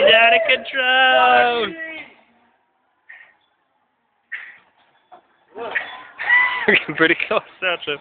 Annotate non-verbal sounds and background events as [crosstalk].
He's out of control! Looking [laughs] pretty close, aren't?